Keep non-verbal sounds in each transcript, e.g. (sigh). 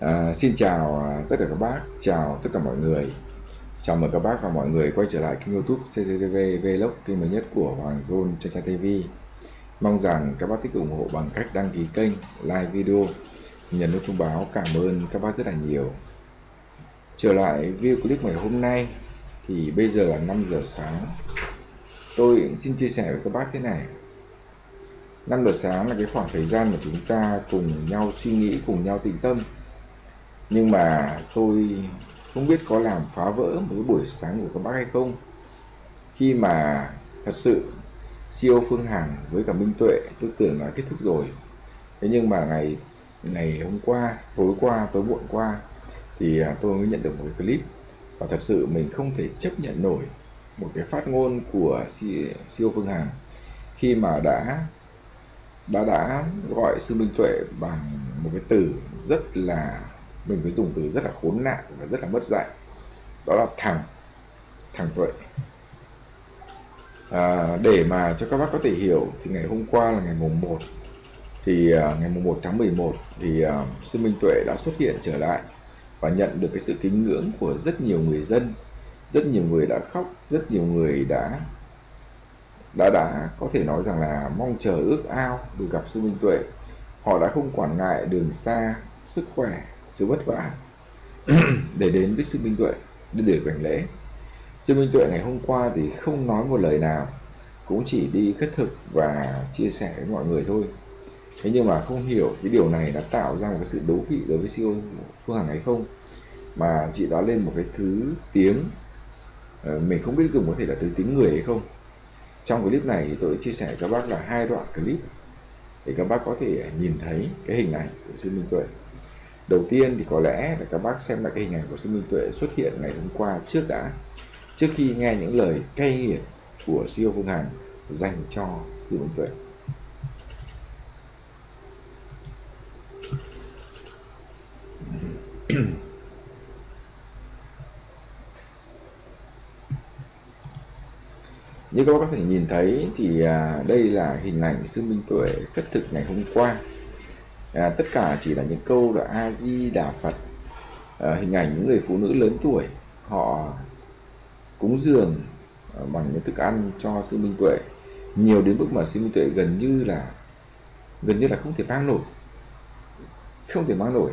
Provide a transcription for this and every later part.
À, xin chào à, tất cả các bác, chào tất cả mọi người. Chào mừng các bác và mọi người quay trở lại kênh YouTube CCTV Vlog kênh mới nhất của Hoàng Zone Cha Cha TV. Mong rằng các bác tích cực ủng hộ bằng cách đăng ký kênh, like video, nhận nút thông báo. Cảm ơn các bác rất là nhiều. Trở lại video clip ngày hôm nay thì bây giờ là 5 giờ sáng. Tôi xin chia sẻ với các bác thế này. 5 giờ sáng là cái khoảng thời gian mà chúng ta cùng nhau suy nghĩ, cùng nhau tĩnh tâm nhưng mà tôi không biết có làm phá vỡ một cái buổi sáng của các bác hay không. Khi mà thật sự CEO Phương Hằng với cả Minh Tuệ, tôi tưởng là kết thúc rồi. Thế nhưng mà ngày ngày hôm qua, tối qua, tối muộn qua, thì à, tôi mới nhận được một cái clip. Và thật sự mình không thể chấp nhận nổi một cái phát ngôn của CEO Phương Hằng khi mà đã đã đã gọi sư Minh Tuệ bằng một cái từ rất là mình phải dùng từ rất là khốn nạn và rất là mất dạy. Đó là thằng thằng tuệ. À, để mà cho các bác có thể hiểu thì ngày hôm qua là ngày mùng 1 thì uh, ngày mùng 1 tháng 11 thì uh, sư Minh Tuệ đã xuất hiện trở lại và nhận được cái sự kính ngưỡng của rất nhiều người dân. Rất nhiều người đã khóc rất nhiều người đã đã đã có thể nói rằng là mong chờ ước ao được gặp sư Minh Tuệ. Họ đã không quản ngại đường xa sức khỏe sự vất vả (clears throat) để đến với sư minh tuệ để được hành lễ. Sư minh tuệ ngày hôm qua thì không nói một lời nào, cũng chỉ đi khất thực và chia sẻ với mọi người thôi. Thế nhưng mà không hiểu cái điều này đã tạo ra một cái sự đố kỵ đối với siêu phương hằng hay không. Mà chị đã lên một cái thứ tiếng ờ, mình không biết dùng có thể là thứ tiếng người hay không. Trong clip này thì tôi chia sẻ với các bác là hai đoạn clip để các bác có thể nhìn thấy cái hình ảnh của sư minh tuệ đầu tiên thì có lẽ là các bác xem lại cái hình ảnh của sư minh tuệ xuất hiện ngày hôm qua trước đã. Trước khi nghe những lời cay nghiệt của siêu phương hằng dành cho sư minh tuệ. Như các bác có thể nhìn thấy thì à, đây là hình ảnh sư minh tuệ khất thực ngày hôm qua à, tất cả chỉ là những câu là a di đà phật. À, hình ảnh những người phụ nữ lớn tuổi họ cúng dường à, bằng những thức ăn cho sư minh tuệ. Nhiều đến mức mà sư minh tuệ gần như là gần như là không thể mang nổi. Không thể mang nổi.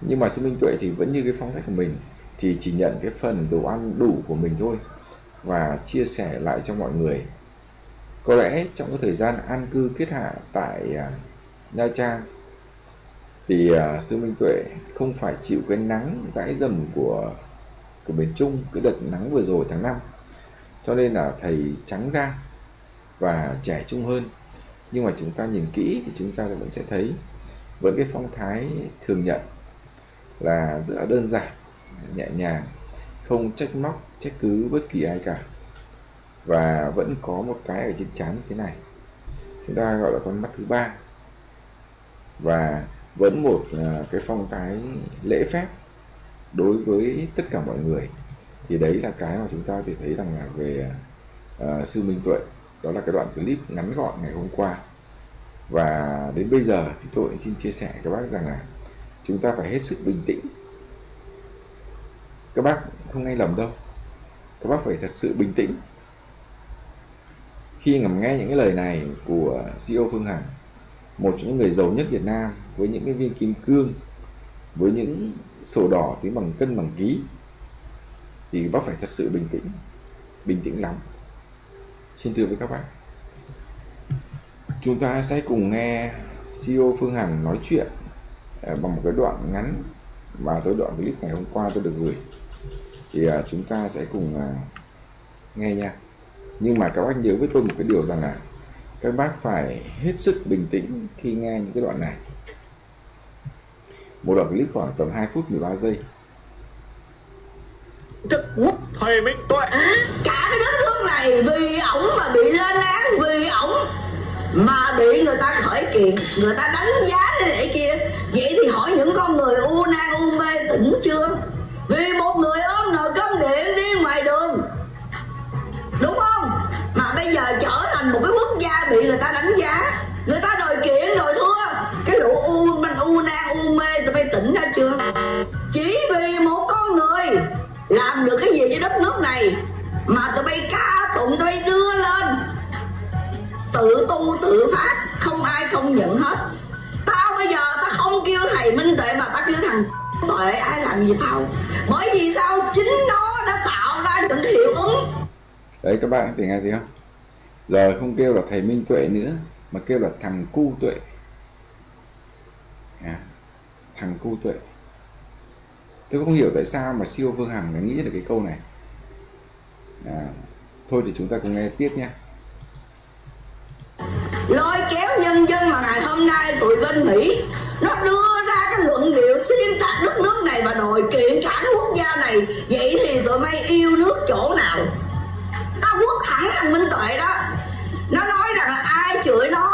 Nhưng mà sư minh tuệ thì vẫn như cái phong cách của mình thì chỉ nhận cái phần đồ ăn đủ của mình thôi và chia sẻ lại cho mọi người. Có lẽ trong cái thời gian an cư kết hạ tại à, Nha Trang thì à, sư minh tuệ không phải chịu cái nắng dãi dầm của của miền trung cái đợt nắng vừa rồi tháng 5 cho nên là thầy trắng da và trẻ trung hơn. Nhưng mà chúng ta nhìn kỹ thì chúng ta vẫn sẽ thấy vẫn cái phong thái thường nhận là rất là đơn giản nhẹ nhàng không trách móc trách cứ bất kỳ ai cả. Và vẫn có một cái ở trên trán như thế này. Chúng ta gọi là con mắt thứ ba. Và vẫn một à, cái phong thái lễ phép đối với tất cả mọi người. Thì đấy là cái mà chúng ta thể thấy rằng là về uh, sư minh tuệ đó là cái đoạn clip ngắn gọn ngày hôm qua. Và đến bây giờ thì tôi xin chia sẻ các bác rằng là chúng ta phải hết sức bình tĩnh. Các bác không nghe lầm đâu. Các bác phải thật sự bình tĩnh. Khi ngầm nghe những cái lời này của CEO Phương Hằng một trong những người giàu nhất Việt Nam với những cái viên kim cương, với những sổ đỏ tính bằng cân bằng ký, thì bác phải thật sự bình tĩnh bình tĩnh lắm. Xin thưa với các bạn chúng ta sẽ cùng nghe CEO Phương Hằng nói chuyện à, bằng một cái đoạn ngắn mà tôi đoạn clip ngày hôm qua tôi được gửi. Thì à, chúng ta sẽ cùng à, nghe nha. Nhưng mà các bác nhớ với tôi một cái điều rằng là các bác phải hết sức bình tĩnh khi nghe những cái đoạn này một đoạn clip khoảng tầm 2 phút 13 giây. Chất quốc Minh Tuệ à, Cả cái đất nước này vì ổng mà bị lên án Vì ổng mà bị người ta khởi kiện Người ta đánh giá để kia. Vậy thì hỏi những con người u nan u mê tỉnh chưa? Vì một người tuệ ai làm gì tao bởi vì sao? Chính nó đã tạo ra những hiệu ứng. Đấy các bạn thể nghe thấy không? Giờ không kêu là thầy minh tuệ nữa mà kêu là thằng cu tuệ. À, thằng cu tuệ. Tôi không hiểu tại sao mà siêu vương hằng lại nghĩ được cái câu này. À, thôi thì chúng ta cùng nghe tiếp nhé lôi kéo nhân dân mà ngày hôm nay tụi bên mỹ này, vậy thì tụi bay yêu nước chỗ nào? Tao quốc thẳng thằng minh tuệ đó. Nó nói rằng là ai chửi nó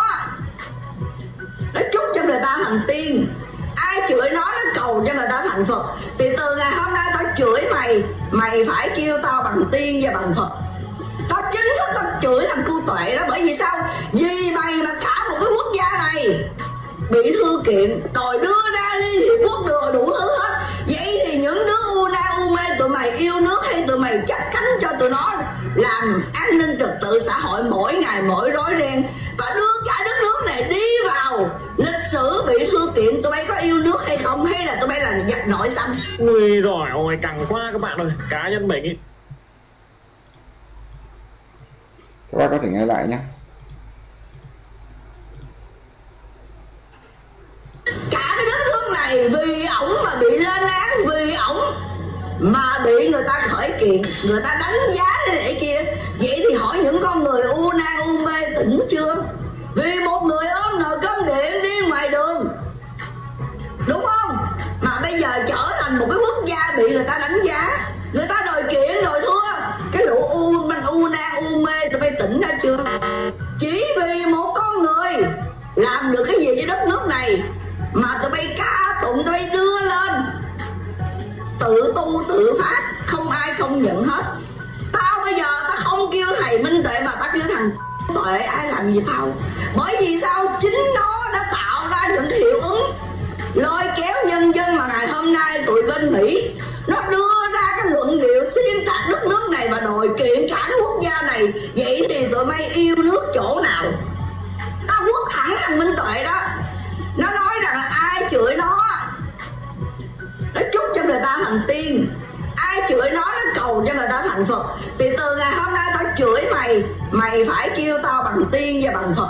nó chúc cho người ta thành tiên. Ai chửi nó nó cầu cho người ta thành phật. Thì từ ngày hôm nay tao chửi mày mày phải kêu tao bằng tiên và bằng phật. Tao chính thức tao chửi thằng cu tuệ đó, bởi vì sao? Vì mày mà cả một cái quốc gia này bị thư kiện, đòi đưa xã hội mỗi ngày mỗi rối ren. Và đưa cả đất nước này đi vào lịch sử bị thư kiện tụi bay có yêu nước hay không? Hay là tụi bay là giặc nội xâm Ui giỏi ôi căng quá các bạn ơi. Cá nhân mình ý. Các bạn có thể nghe lại nhé cả cái đất nước này vì ổng mà bị lên án vì ổng mà bị người ta khởi kiện người ta đánh giá thế này kia vậy thì hỏi những con người u nan u mê tỉnh chưa? Vì một người ôm nồi cơm điện đi ngoài đường. Đúng không? Mà bây giờ trở thành một cái quốc gia bị người ta đánh giá. Bằng phật. Thì từ ngày hôm nay tao chửi mày mày phải kêu tao bằng tiên và bằng phật.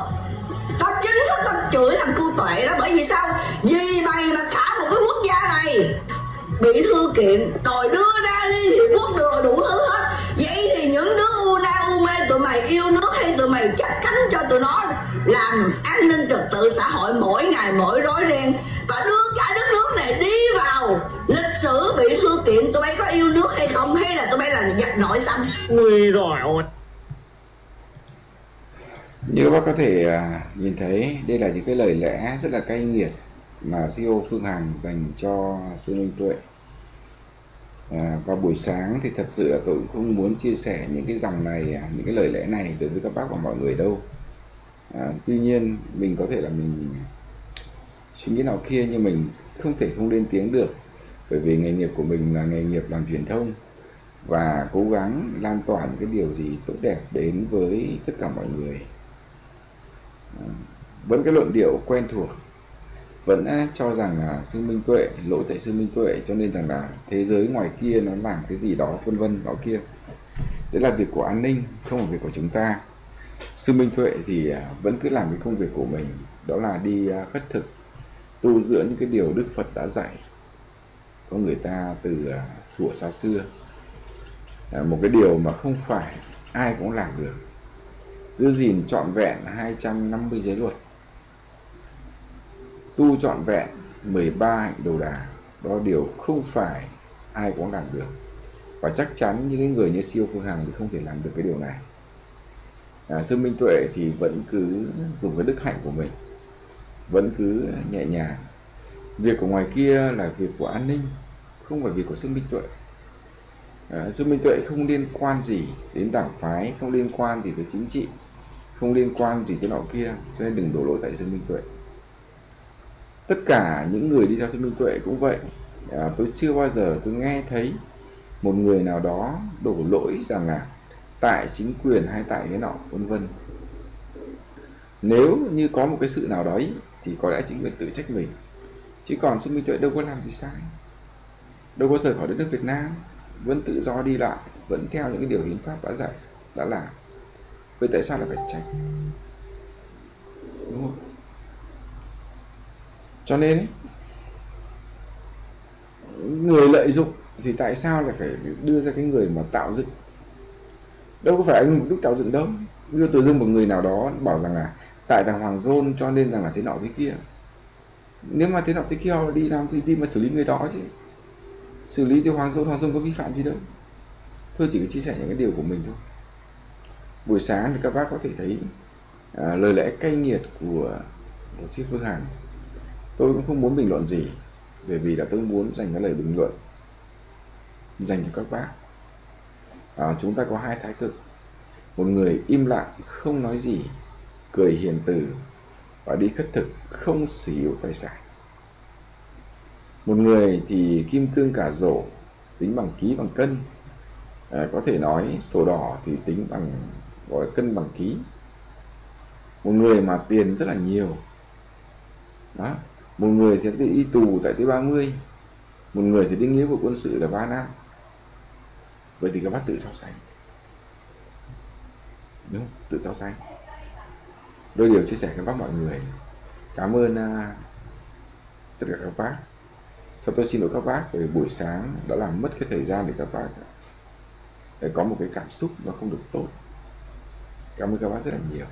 Tao chính thức tao chửi thằng cu tuệ đó, bởi vì sao? Vì mày mà cả một cái quốc gia này bị thư kiện đòi đưa ra đi thì quốc đưa đủ thứ hết. Vậy thì những đứa u na u mê tụi mày yêu nước hay tụi mày chặt cánh cho tụi nó làm an ninh trật tự xã hội mỗi ngày, mỗi rối ren và đưa cả đất nước này đi vào lịch sử bị thư kiện tụi bay có yêu nước hay không hay là tụi bay là giặc nội xâm Ui giỏi ôi. Như các bác có thể à, nhìn thấy đây là những cái lời lẽ rất là cay nghiệt mà CEO Phương Hằng dành cho sư Minh Tuệ. À, vào buổi sáng thì thật sự là tôi cũng không muốn chia sẻ những cái dòng này à, những cái lời lẽ này đối với các bác và mọi người đâu. À, tuy nhiên mình có thể là mình suy nghĩ nào kia nhưng mình không thể không lên tiếng được, bởi vì nghề nghiệp của mình là nghề nghiệp làm truyền thông và cố gắng lan tỏa những cái điều gì tốt đẹp đến với tất cả mọi người. Vẫn cái luận điệu quen thuộc, vẫn cho rằng là sư minh tuệ, lỗi tại sư minh tuệ, cho nên rằng là thế giới ngoài kia nó làm cái gì đó vân vân đó kia. Đấy là việc của an ninh, không phải việc của chúng ta. Sư minh tuệ thì à, vẫn cứ làm cái công việc của mình, đó là đi à, khất thực tu dưỡng những cái điều đức phật đã dạy. Có người ta từ à, thuở xa xưa à, một cái điều mà không phải ai cũng làm được. Giữ gìn trọn vẹn 250 giới luật. Tu trọn vẹn 13 hạnh đầu đà đó là điều không phải ai cũng làm được. Và chắc chắn những cái người như siêu phương hằng thì không thể làm được cái điều này. À, sư minh tuệ thì vẫn cứ dùng cái đức hạnh của mình vẫn cứ nhẹ nhàng. Việc của ngoài kia là việc của an ninh không phải việc của sức minh tuệ. Ờ, à, sức minh tuệ không liên quan gì đến đảng phái không liên quan gì tới chính trị không liên quan gì tới nọ kia cho nên đừng đổ lỗi tại sức minh tuệ. Tất cả những người đi theo sức minh tuệ cũng vậy. À, tôi chưa bao giờ tôi nghe thấy một người nào đó đổ lỗi rằng là tại chính quyền hay tại thế nọ vân vân. Nếu như có một cái sự nào đấy thì có lẽ chính quyền tự trách mình. Chứ còn sư minh tuệ đâu có làm gì sai. Đâu có rời khỏi đất nước Việt Nam vẫn tự do đi lại vẫn theo những cái điều hiến pháp đã dạy đã làm. Vậy tại sao lại phải trách? Đúng không? Cho nên ấy, người lợi dụng thì tại sao lại phải đưa ra cái người mà tạo dựng? Đâu có phải anh mục đích tạo dựng đâu. Đưa tự dưng một người nào đó bảo rằng là tại thằng Hoàng Dôn cho nên rằng là thế nọ thế kia. Nếu mà thế nọ thế kia đi làm thì đi mà xử lý người đó chứ. Xử lý cho Hoàng Dôn Hoàng Dôn có vi phạm gì đâu. Tôi chỉ có chia sẻ những cái điều của mình thôi. Buổi sáng thì các bác có thể thấy à, lời lẽ cay nghiệt của của Siết Phương Hằng tôi cũng không muốn bình luận gì bởi vì là tôi muốn dành cái lời bình luận dành cho các bác. À, chúng ta có hai thái cực. Một người im lặng không nói gì cười hiền từ và đi khất thực không sở hữu tài sản. Một người thì kim cương cả rổ tính bằng ký bằng cân. À, có thể nói sổ đỏ thì tính bằng gọi cân bằng ký. Một người mà tiền rất là nhiều. Đó một người thì đi tù tại thứ 30 một người thì đi nghĩa vụ quân sự là 3 năm. Vậy thì các bác tự so sánh. Đúng không? tự so sánh đôi điều chia sẻ với bác mọi người. Cảm ơn uh, tất cả các bác. Cho tôi xin lỗi các bác về buổi sáng đã làm mất cái thời gian để các bác để có một cái cảm xúc nó không được tốt. Cảm ơn các bác rất là nhiều.